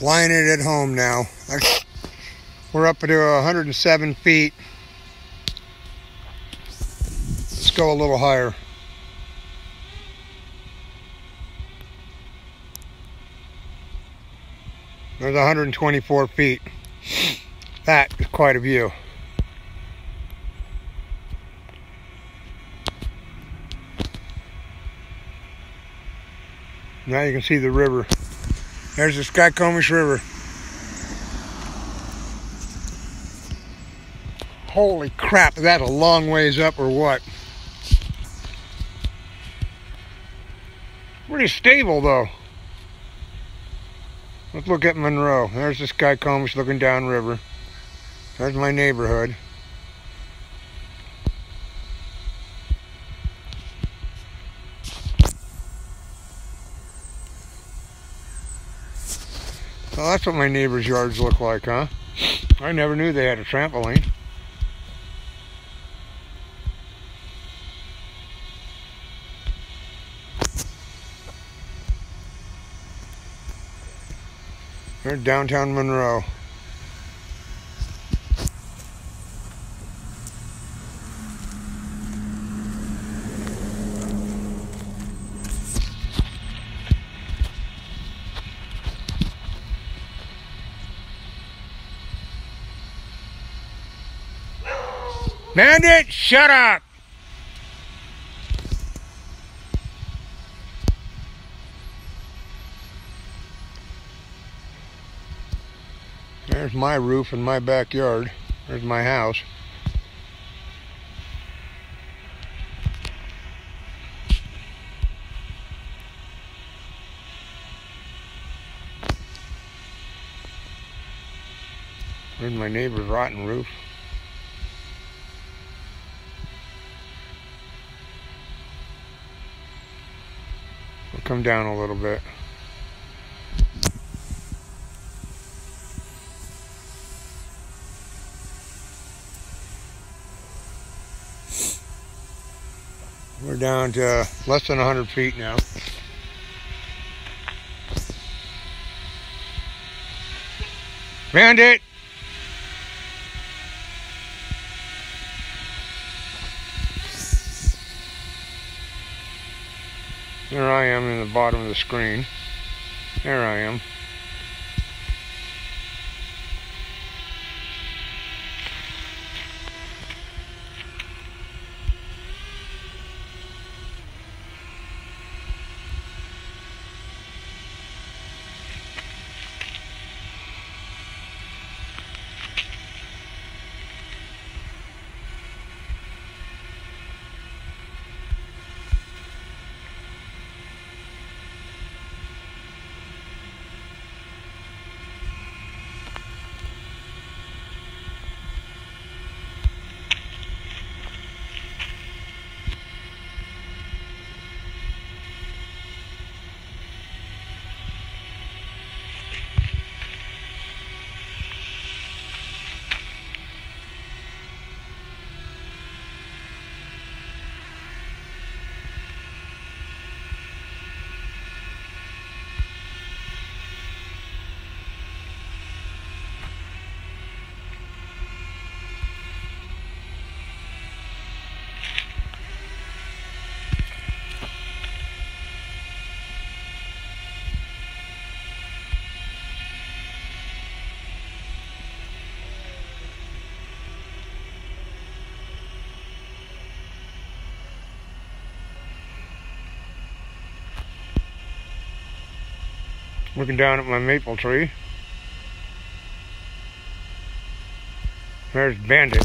Flying it at home now. We're up to 107 feet. Let's go a little higher. There's 124 feet. That is quite a view. Now you can see the river. There's the Skykomish River. Holy crap, that a long ways up or what? Pretty stable though. Let's look at Monroe. There's the Skykomish looking downriver. There's my neighborhood. Well, that's what my neighbor's yards look like, huh? I never knew they had a trampoline. There's downtown Monroe. Bandit, shut up! There's my roof in my backyard. There's my house. There's my neighbor's rotten roof. Come down a little bit. We're down to less than 100 feet now. Bandit! There I am in the bottom of the screen. There I am. Looking down at my maple tree. There's Bandit.